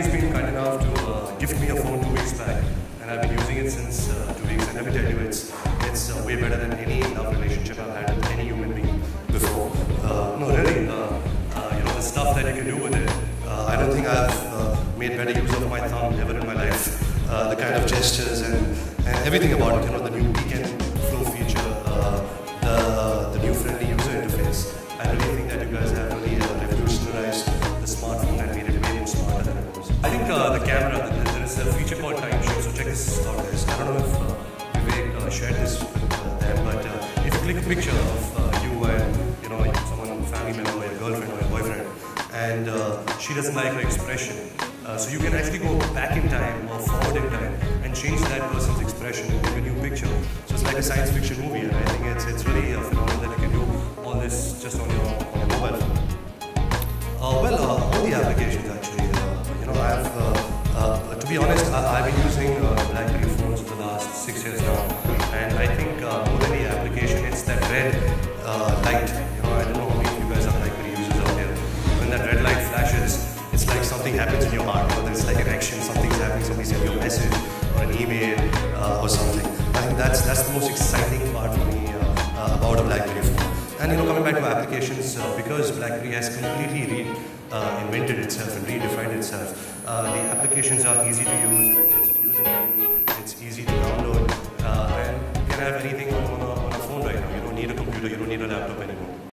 Andy's been kind enough to uh, gift me a phone two weeks back, and I've been using it since uh, two weeks. And let me tell you, it's it's uh, way better than any love relationship I've had with any human being before. Uh, no, really, uh, uh, you know the stuff that you can do with it. I don't think I've made better use of my thumb ever in my life. the kind of gestures and, and everything about it, you know, the new the camera, th- there is a feature called Time Shift, so check this out guys. I don't know if uh, Vivek uh, shared this with uh, them, but uh, if you click a picture of uh, you and, you know, someone, family member, or your girlfriend or your boyfriend, and uh, she doesn't like her expression, uh, so you can actually go back in time or forward in time and change that person's expression give a new picture. So it's like a science fiction movie, and be honest, I, I've been using uh, BlackBerry phones for the last six years now, and I think uh, more than the application, it's that red uh, light. You know, I don't know how many of you guys are BlackBerry users out there. When that red light flashes, it's like something happens in your heart. whether it's like an action, something's happening, somebody sent you a message or an email uh, or something. I think that's that's the most exciting part for me uh, uh, about a BlackBerry phone. And you know, coming back to applications, uh, because BlackBerry has completely re, uh, invented itself and redefined itself, uh, the applications are easy to use. It's easy to download, uh, and you can have anything on, a, on a phone right now. You don't need a computer. You don't need a laptop